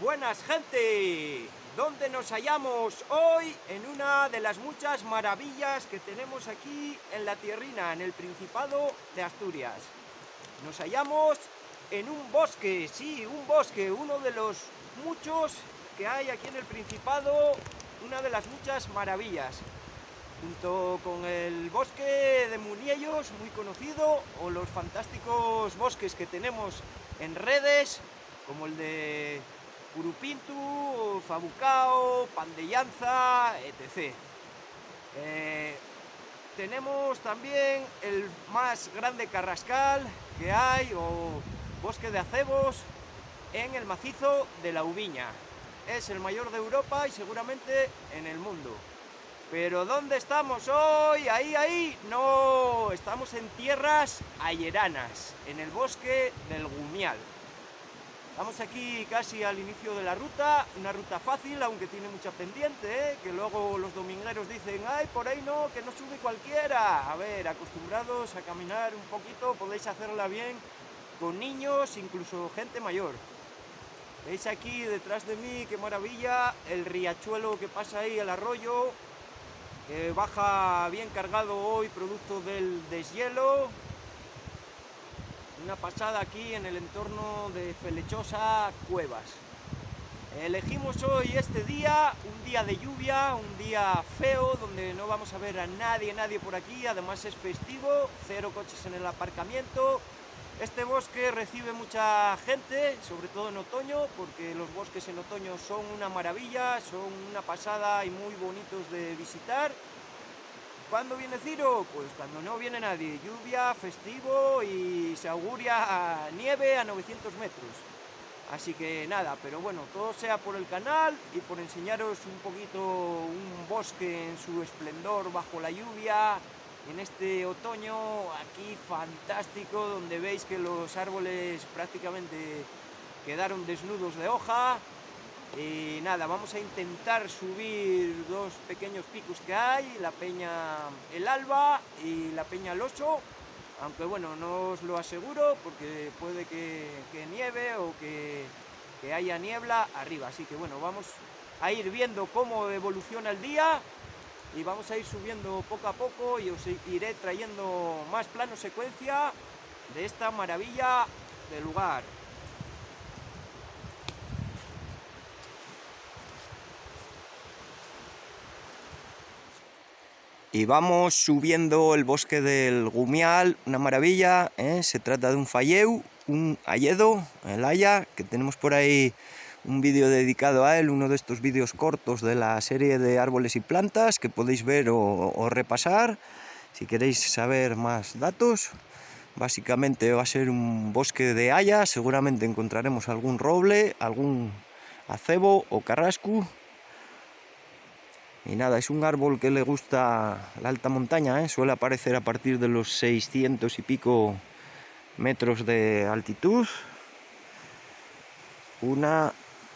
Buenas gente, ¿dónde nos hallamos hoy? En una de las muchas maravillas que tenemos aquí en la tierrina, en el Principado de Asturias. Nos hallamos en un bosque, sí, un bosque, uno de los muchos que hay aquí en el Principado, una de las muchas maravillas. Junto con el bosque de Muniellos, muy conocido, o los fantásticos bosques que tenemos en redes, como el de Curupintu, Fabucao, Pandellanza, etc. Eh, tenemos también el más grande carrascal que hay, o bosque de acebos, en el macizo de la Ubiña. Es el mayor de Europa y seguramente en el mundo. Pero ¿dónde estamos hoy? Ahí, ahí. No, estamos en tierras ayeranas, en el bosque del Gumial. Estamos aquí casi al inicio de la ruta, una ruta fácil, aunque tiene mucha pendiente, ¿eh? que luego los domingueros dicen, ay, por ahí no, que no sube cualquiera. A ver, acostumbrados a caminar un poquito, podéis hacerla bien con niños, incluso gente mayor. Veis aquí detrás de mí, qué maravilla, el riachuelo que pasa ahí, el arroyo, que baja bien cargado hoy, producto del deshielo. Una pasada aquí en el entorno de Felechosa Cuevas. Elegimos hoy este día, un día de lluvia, un día feo, donde no vamos a ver a nadie, nadie por aquí, además es festivo, cero coches en el aparcamiento. Este bosque recibe mucha gente, sobre todo en otoño, porque los bosques en otoño son una maravilla, son una pasada y muy bonitos de visitar. ¿Cuándo viene Ciro? Pues cuando no viene nadie, lluvia, festivo y se auguria nieve a 900 metros. Así que nada, pero bueno, todo sea por el canal y por enseñaros un poquito un bosque en su esplendor bajo la lluvia, en este otoño aquí fantástico, donde veis que los árboles prácticamente quedaron desnudos de hoja. Y nada, vamos a intentar subir dos pequeños picos que hay, la peña El Alba y la peña El Oso, aunque bueno, no os lo aseguro porque puede que, que nieve o que, que haya niebla arriba, así que bueno, vamos a ir viendo cómo evoluciona el día y vamos a ir subiendo poco a poco y os iré trayendo más plano secuencia de esta maravilla de lugar. Y vamos subiendo el bosque del Gumial, una maravilla, ¿eh? se trata de un falleu, un alledo, el haya, que tenemos por ahí un vídeo dedicado a él, uno de estos vídeos cortos de la serie de árboles y plantas que podéis ver o, repasar si queréis saber más datos. Básicamente va a ser un bosque de haya, seguramente encontraremos algún roble, algún acebo o carrasco y nada, es un árbol que le gusta la alta montaña, ¿eh? suele aparecer a partir de los 600 y pico metros de altitud. Una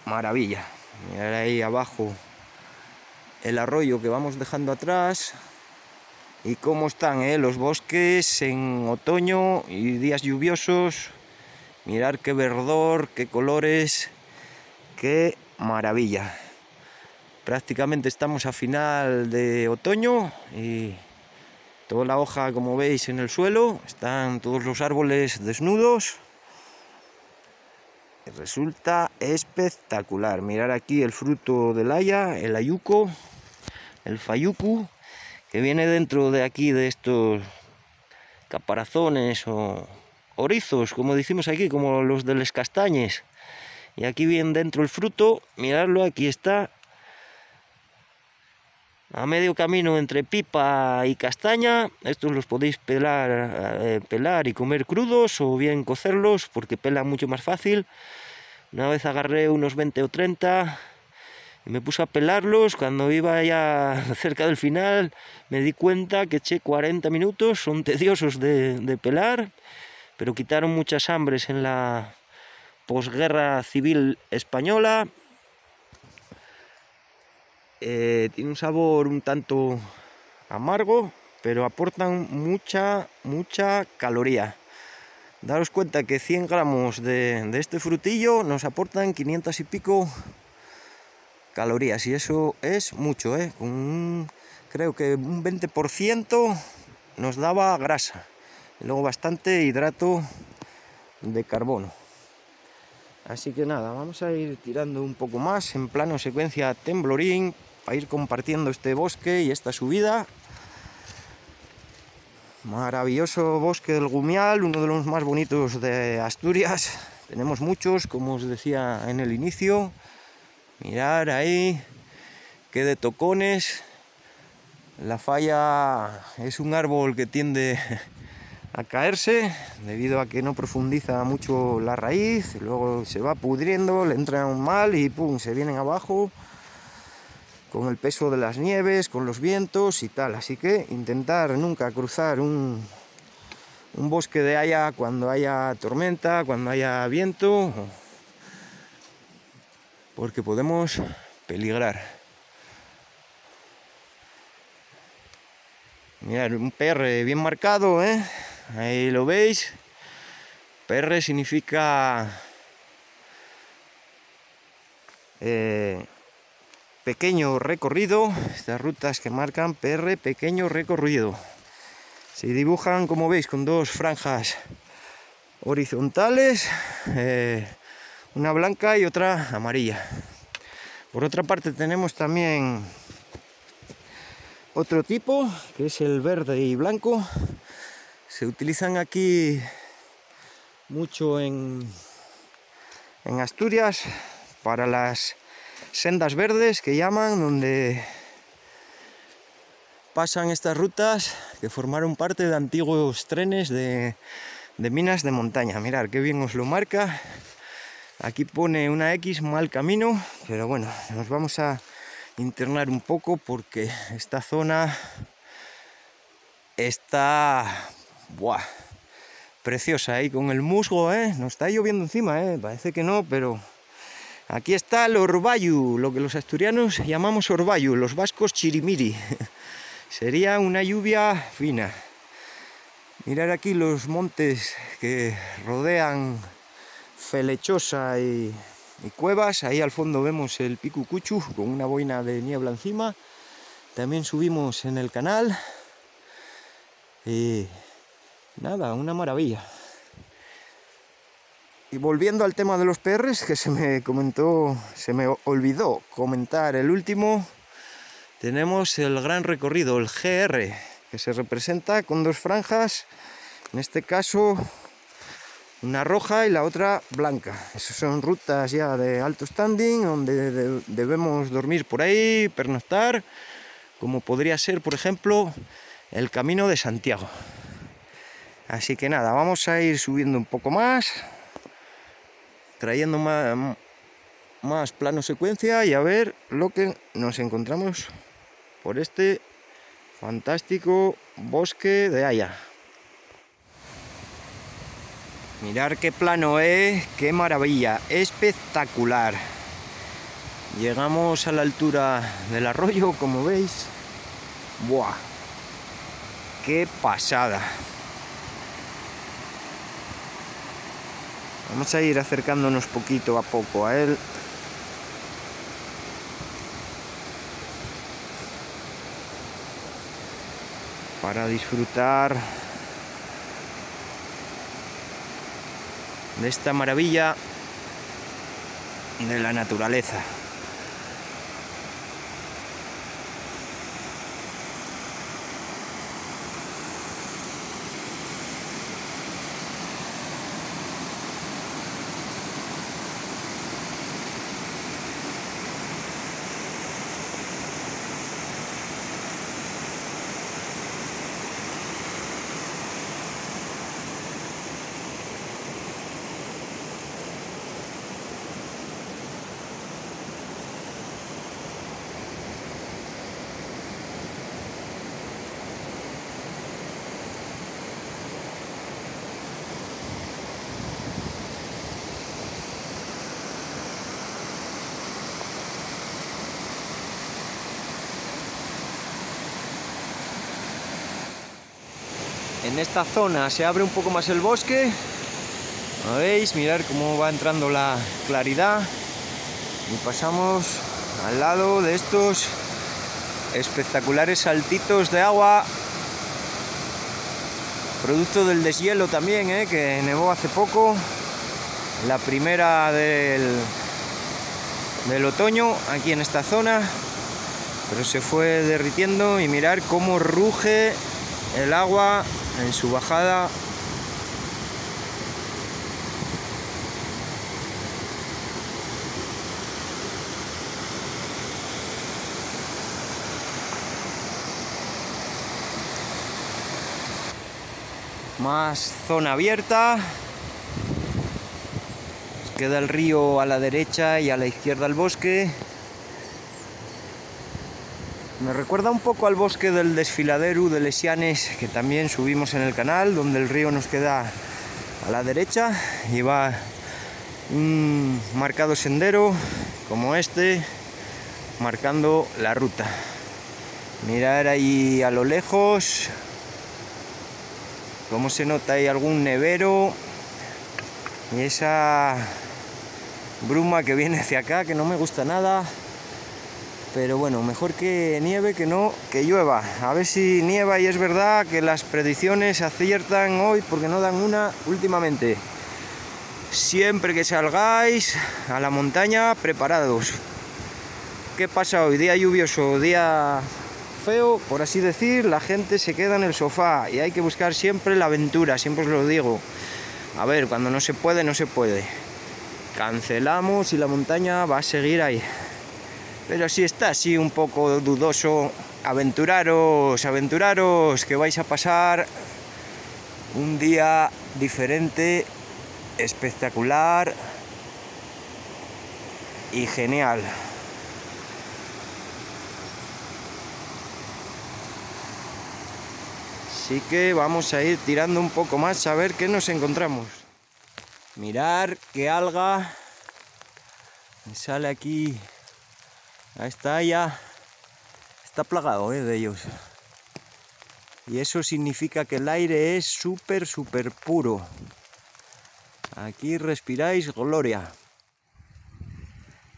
maravilla. Mirad ahí abajo el arroyo que vamos dejando atrás. Y cómo están ¿eh? los bosques en otoño y días lluviosos. Mirar qué verdor, qué colores, qué maravilla prácticamente estamos a final de otoño y toda la hoja como veis en el suelo están todos los árboles desnudos. Resulta espectacular. Mirar aquí el fruto del haya el ayuco el fayuku que viene dentro de aquí de estos caparazones o orizos como decimos aquí como los de las castañes y aquí viene dentro el fruto. Mirarlo aquí está a medio camino entre pipa y castaña. Estos los podéis pelar, eh, pelar y comer crudos o bien cocerlos porque pelan mucho más fácil. Una vez agarré unos 20 o 30 y me puse a pelarlos. Cuando iba ya cerca del final me di cuenta que eché 40 minutos. Son tediosos de pelar, pero quitaron muchas hambres en la posguerra civil española eh, tiene un sabor un tanto amargo, pero aportan mucha, mucha caloría. daros cuenta que 100 gramos de, este frutillo nos aportan 500 y pico calorías y eso es mucho, ¿eh? creo que un 20% nos daba grasa luego bastante hidrato de carbono. Así que nada, vamos a ir tirando un poco más en plano secuencia temblorín para ir compartiendo este bosque y esta subida. Maravilloso bosque del Gumial, uno de los más bonitos de Asturias. Tenemos muchos, como os decía en el inicio. Mirar ahí, qué de tocones. La falla es un árbol que tiende a caerse debido a que no profundiza mucho la raíz, luego se va pudriendo, le entra un mal y pum, se vienen abajo con el peso de las nieves, con los vientos y tal. Así que intentar nunca cruzar un, bosque de haya cuando haya tormenta, cuando haya viento, porque podemos peligrar. Mirad, un PR bien marcado, ¿eh? Ahí lo veis. PR significa eh, pequeño recorrido. Estas rutas que marcan PR, pequeño recorrido. Se dibujan, como veis, con dos franjas horizontales, eh, una blanca y otra amarilla. Por otra parte tenemos también otro tipo, que es el verde y blanco, se utilizan aquí mucho en, en Asturias para las sendas verdes que llaman, donde pasan estas rutas que formaron parte de antiguos trenes de, de minas de montaña. Mirad qué bien os lo marca. Aquí pone una X mal camino, pero bueno, nos vamos a internar un poco porque esta zona está Buah, preciosa ahí con el musgo, ¿eh? Nos está lloviendo encima, ¿eh? Parece que no, pero aquí está el orbayu, lo que los asturianos llamamos orbayu, los vascos chirimiri. Sería una lluvia fina. Mirar aquí los montes que rodean Felechosa y, y Cuevas. Ahí al fondo vemos el Picucuchu con una boina de niebla encima. También subimos en el canal. Y Nada, una maravilla. Volviendo al tema de los PRs, que se me comentó, se me olvidó comentar el último, tenemos el gran recorrido, el GR, que se representa con dos franjas, en este caso una roja y la otra blanca. Esas son rutas ya de alto standing, donde debemos dormir por ahí, pernoctar, como podría ser, por ejemplo, el Camino de Santiago. Así que nada, vamos a ir subiendo un poco más, trayendo más, plano secuencia y a ver lo que nos encontramos por este fantástico bosque de Haya. Mirar qué plano es, qué maravilla, espectacular. Llegamos a la altura del arroyo, como veis. ¡Buah! ¡Qué pasada! Vamos a ir acercándonos poquito a poco a él. Para disfrutar de esta maravilla de la naturaleza. En esta zona se abre un poco más el bosque ¿Lo veis? Mirar cómo va entrando la claridad. Y pasamos al lado de estos espectaculares saltitos de agua. Producto del deshielo también, ¿eh? que nevó hace poco. La primera del, del otoño aquí en esta zona. Pero se fue derritiendo y mirar cómo ruge el agua en su bajada. Más zona abierta. Queda el río a la derecha y a la izquierda el bosque me recuerda un poco al bosque del desfiladero de Lesianes que también subimos en el canal, donde el río nos queda a la derecha y va un marcado sendero como este, marcando la ruta. Mirar ahí a lo lejos, cómo se nota ahí algún nevero y esa bruma que viene hacia acá que no me gusta nada pero bueno, mejor que nieve que no que llueva. A ver si nieva y es verdad que las predicciones aciertan hoy porque no dan una últimamente. Siempre que salgáis a la montaña, preparados. ¿Qué pasa hoy? Día lluvioso, día feo, por así decir, la gente se queda en el sofá y hay que buscar siempre la aventura, siempre os lo digo. A ver, cuando no se puede, no se puede. Cancelamos y la montaña va a seguir ahí. Pero si está así un poco dudoso, aventuraros, aventuraros, que vais a pasar un día diferente, espectacular y genial. Así que vamos a ir tirando un poco más a ver qué nos encontramos. Mirar qué alga sale aquí Ahí está ya. Está plagado eh, de ellos. Y eso significa que el aire es súper, súper puro. Aquí respiráis gloria.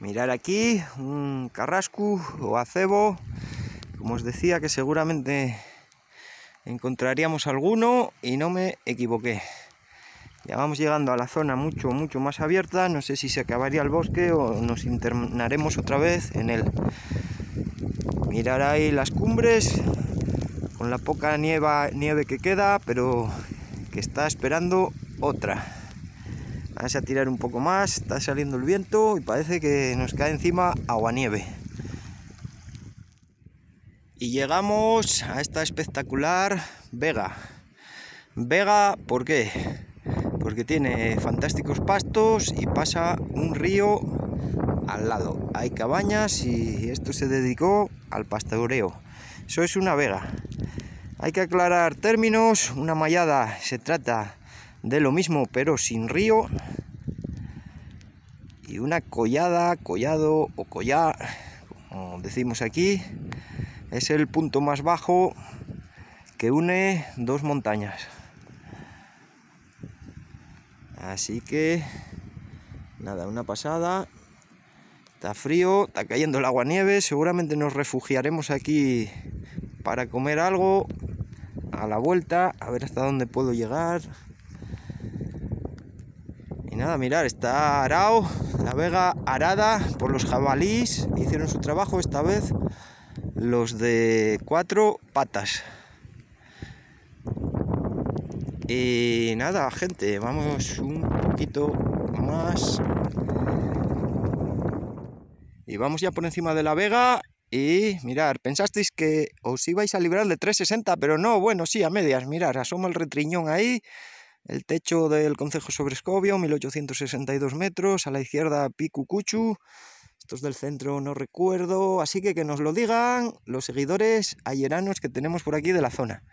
Mirar aquí un carrasco o acebo. Como os decía que seguramente encontraríamos alguno y no me equivoqué. Ya vamos llegando a la zona mucho, mucho más abierta. No sé si se acabaría el bosque o nos internaremos otra vez en él. Mirar ahí las cumbres con la poca nieva, nieve que queda, pero que está esperando otra. Vamos a tirar un poco más, está saliendo el viento y parece que nos cae encima agua nieve. Y llegamos a esta espectacular vega. Vega, ¿por qué? Porque tiene fantásticos pastos y pasa un río al lado. Hay cabañas y esto se dedicó al pastoreo. Eso es una vega. Hay que aclarar términos. Una mallada se trata de lo mismo pero sin río. Y una collada, collado o collar, como decimos aquí, es el punto más bajo que une dos montañas. Así que, nada, una pasada. Está frío, está cayendo el agua nieve. Seguramente nos refugiaremos aquí para comer algo a la vuelta, a ver hasta dónde puedo llegar. Y nada, mirar, está arao, la vega arada por los jabalís. Hicieron su trabajo esta vez los de cuatro patas. Y nada, gente, vamos un poquito más. Y vamos ya por encima de la vega. Y mirar, pensasteis que os ibais a librar de 360, pero no, bueno, sí, a medias. Mirar, asoma el retriñón ahí. El techo del Concejo sobre Escobio, 1862 metros. A la izquierda, Picucuchu. Estos del centro no recuerdo, así que que nos lo digan los seguidores ayeranos que tenemos por aquí de la zona.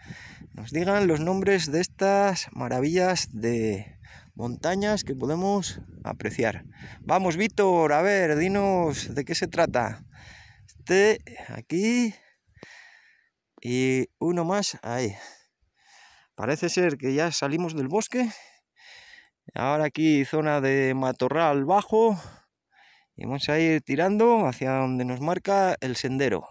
Nos digan los nombres de estas maravillas de montañas que podemos apreciar. Vamos, Víctor, a ver, dinos de qué se trata. Este aquí y uno más ahí. Parece ser que ya salimos del bosque Ahora aquí zona de matorral bajo. Y vamos a ir tirando hacia donde nos marca el sendero.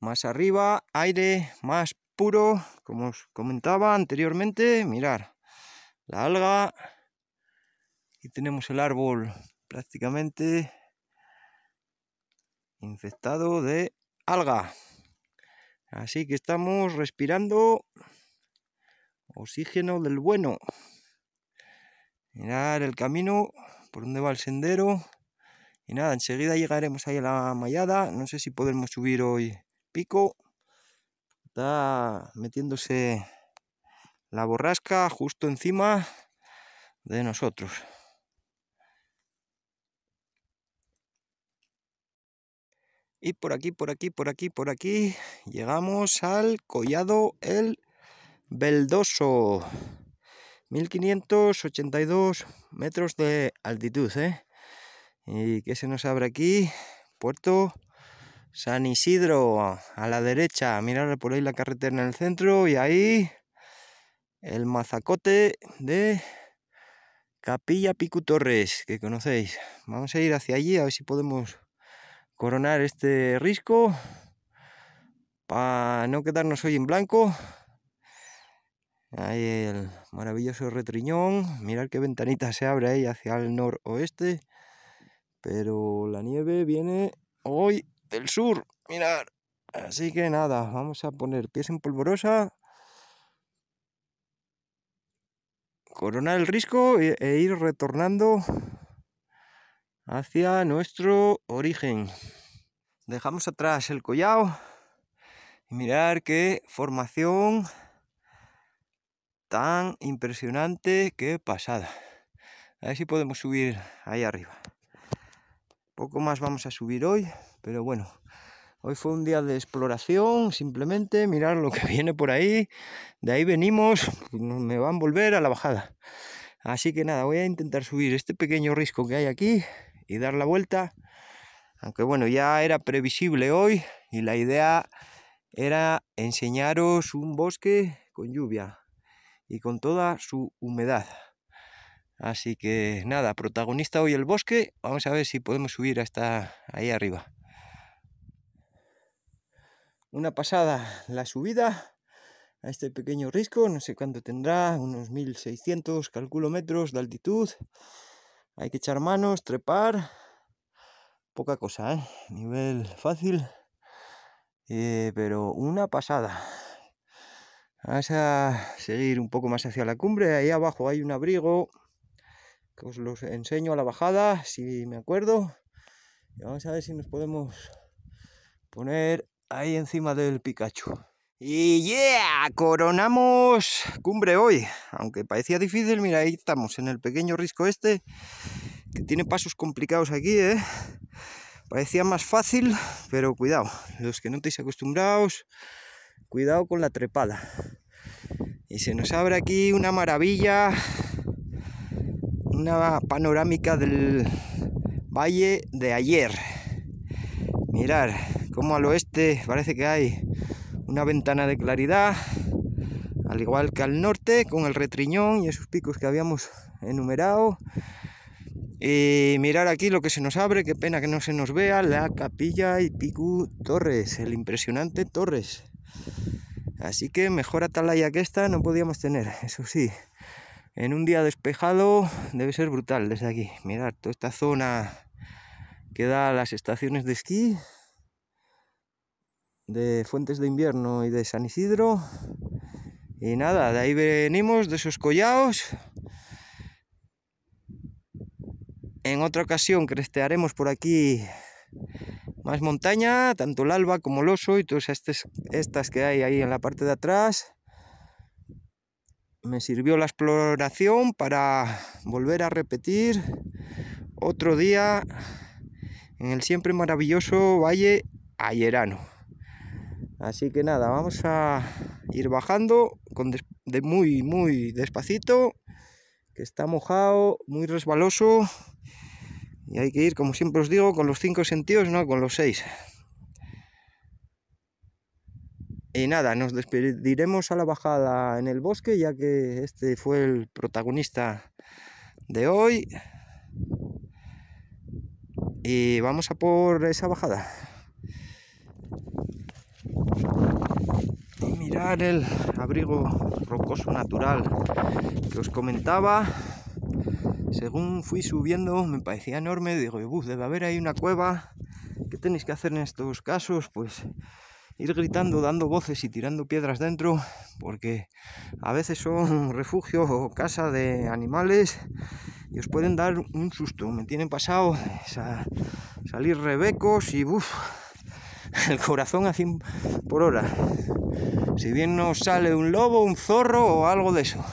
Más arriba, aire más puro, como os comentaba anteriormente. Mirar, la alga. Y tenemos el árbol prácticamente infectado de alga. Así que estamos respirando oxígeno del bueno. Mirar el camino, por donde va el sendero. Y nada, enseguida llegaremos ahí a la mallada. No sé si podremos subir hoy pico. Metiéndose la borrasca justo encima de nosotros. Y por aquí, por aquí, por aquí, por aquí, llegamos al collado El Beldoso. 1582 metros de altitud, ¿eh? ¿Y qué se nos abre aquí? Puerto San Isidro, a la derecha, mirar por ahí la carretera en el centro y ahí el mazacote de Capilla Picu Torres, que conocéis. Vamos a ir hacia allí a ver si podemos coronar este risco para no quedarnos hoy en blanco. Ahí el maravilloso retriñón. Mirar qué ventanita se abre ahí hacia el noroeste. Pero la nieve viene hoy del sur, mirar. Así que nada, vamos a poner pies en polvorosa. Coronar el risco e, e ir retornando hacia nuestro origen. Dejamos atrás el collao y mirar qué formación tan impresionante, qué pasada. A ver si podemos subir ahí arriba. Poco más vamos a subir hoy, pero bueno, hoy fue un día de exploración, simplemente mirar lo que viene por ahí. De ahí venimos, me van a volver a la bajada. Así que nada, voy a intentar subir este pequeño risco que hay aquí y dar la vuelta. Aunque bueno, ya era previsible hoy y la idea era enseñaros un bosque con lluvia y con toda su humedad. Así que nada, protagonista hoy el bosque. Vamos a ver si podemos subir hasta ahí arriba una pasada la subida a este pequeño risco, no sé cuánto tendrá, unos 1600 calculo metros de altitud. Hay que echar manos, trepar, poca cosa, ¿eh? nivel fácil, eh, pero una pasada. Vamos a seguir un poco más hacia la cumbre, ahí abajo hay un abrigo que os los enseño a la bajada, si me acuerdo. Y vamos a ver si nos podemos poner ahí encima del Pikachu. Y yeah, coronamos cumbre hoy. Aunque parecía difícil, mira, ahí estamos en el pequeño risco este, que tiene pasos complicados aquí, ¿eh? Parecía más fácil, pero cuidado, los que no estéis acostumbrados, cuidado con la trepada. Y se nos abre aquí una maravilla, una panorámica del valle de ayer. Mirar, como al oeste parece que hay una ventana de claridad, al igual que al norte, con el retriñón y esos picos que habíamos enumerado. Y mirar aquí lo que se nos abre, qué pena que no se nos vea, la capilla y Picu Torres, el impresionante Torres. Así que mejor atalaya que esta no podíamos tener, eso sí. En un día despejado debe ser brutal desde aquí. Mirar toda esta zona que da a las estaciones de esquí, de Fuentes de Invierno y de San Isidro. Y nada, de ahí venimos, de esos collados. En otra ocasión crestearemos por aquí más montaña, tanto el alba como el oso y todas estas, estas que hay ahí en la parte de atrás. Me sirvió la exploración para volver a repetir otro día en el siempre maravilloso Valle Ayerano. Así que nada, vamos a ir bajando con de muy, muy despacito, que está mojado, muy resbaloso. Y hay que ir, como siempre os digo, con los cinco sentidos, no con los seis. Y nada, nos despediremos a la bajada en el bosque, ya que este fue el protagonista de hoy. Y vamos a por esa bajada. Y mirar el abrigo rocoso natural que os comentaba. Según fui subiendo me parecía enorme, digo, debe haber ahí una cueva. ¿Qué tenéis que hacer en estos casos? Pues ir gritando, dando voces y tirando piedras dentro, porque a veces son refugio o casa de animales y os pueden dar un susto. Me tienen pasado salir rebecos y uff, el corazón a 100 por hora. Si bien nos sale un lobo, un zorro o algo de eso.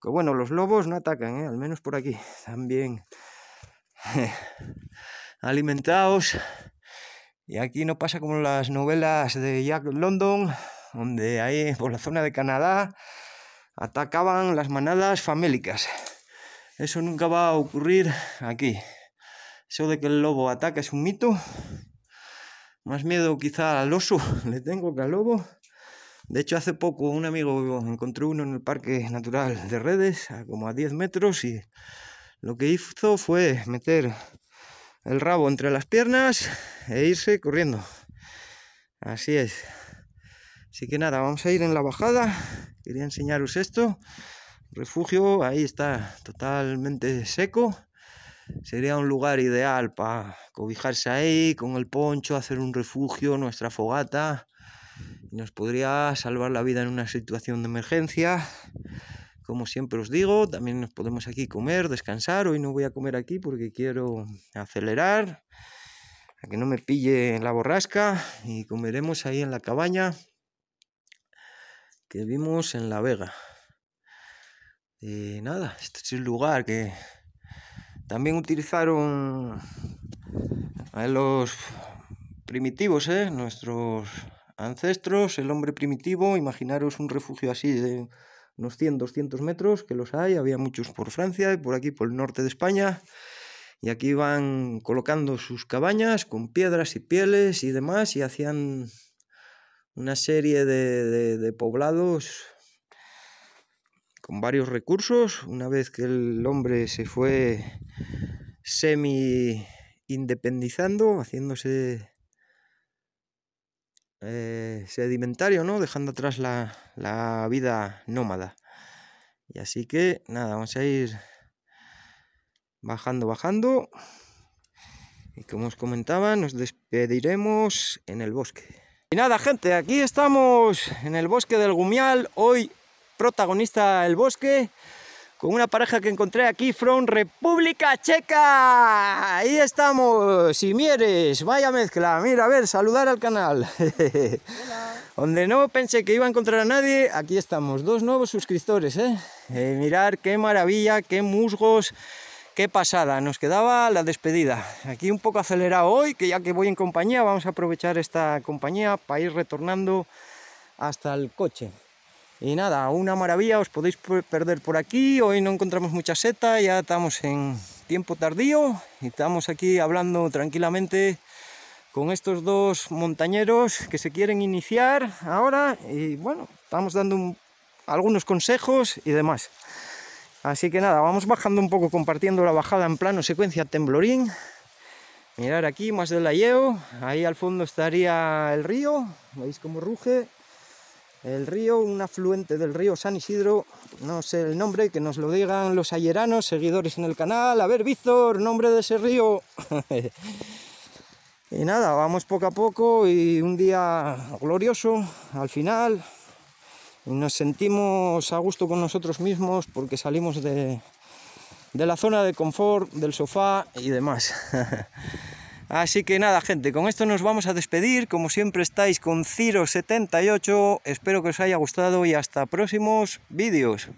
Que bueno, los lobos no atacan, ¿eh? al menos por aquí. También alimentados y aquí no pasa como las novelas de Jack London, donde ahí por la zona de Canadá atacaban las manadas famélicas. Eso nunca va a ocurrir aquí. Eso de que el lobo ataca es un mito. Más miedo quizá al oso le tengo que al lobo. De hecho, hace poco un amigo encontró uno en el Parque Natural de Redes, a como a 10 metros, y lo que hizo fue meter el rabo entre las piernas e irse corriendo. Así es. Así que nada, vamos a ir en la bajada. Quería enseñaros esto. Refugio, ahí está totalmente seco. Sería un lugar ideal para cobijarse ahí con el poncho, hacer un refugio, nuestra fogata. Nos podría salvar la vida en una situación de emergencia. Como siempre os digo, también nos podemos aquí comer, descansar. Hoy no voy a comer aquí porque quiero acelerar, a que no me pille la borrasca y comeremos ahí en la cabaña que vimos en La Vega. Y nada, este es el lugar que también utilizaron los primitivos, ¿eh? nuestros ancestros, el hombre primitivo. Imaginaros un refugio así de unos 100, 200 metros, que los hay, había muchos por Francia y por aquí por el norte de España. Y aquí van colocando sus cabañas con piedras y pieles y demás y hacían una serie de, de poblados con varios recursos. Una vez que el hombre se fue semi independizando, haciéndose eh, sedimentario, ¿no? Dejando atrás la, la vida nómada. Y así que, nada, vamos a ir bajando, bajando. Y como os comentaba, nos despediremos en el bosque. Y nada, gente, aquí estamos en el bosque del Gumial. Hoy protagonista el bosque con una pareja que encontré aquí from República Checa. Ahí estamos, si mieres, vaya mezcla. Mira, a ver, saludar al canal. Donde no pensé que iba a encontrar a nadie, aquí estamos, dos nuevos suscriptores, ¿eh? ¿eh? mirar qué maravilla, qué musgos, qué pasada. Nos quedaba la despedida. Aquí un poco acelerado hoy, que ya que voy en compañía, vamos a aprovechar esta compañía para ir retornando hasta el coche. Y nada, una maravilla, os podéis perder por aquí, hoy no encontramos mucha seta, ya estamos en tiempo tardío y estamos aquí hablando tranquilamente con estos dos montañeros que se quieren iniciar ahora y bueno, estamos dando algunos consejos y demás. Así que nada, vamos bajando un poco compartiendo la bajada en plano secuencia temblorín. Mirar aquí más del Ayeo, ahí al fondo estaría el río, veis cómo ruge el río, un afluente del río San Isidro, no sé el nombre, que nos lo digan los ayeranos, seguidores en el canal. A ver, Víctor, nombre de ese río. y nada, vamos poco a poco y un día glorioso al final. Nos sentimos a gusto con nosotros mismos porque salimos de, de la zona de confort, del sofá y demás. Así que nada, gente, con esto nos vamos a despedir. Como siempre estáis con Ciro78. Espero que os haya gustado y hasta próximos vídeos.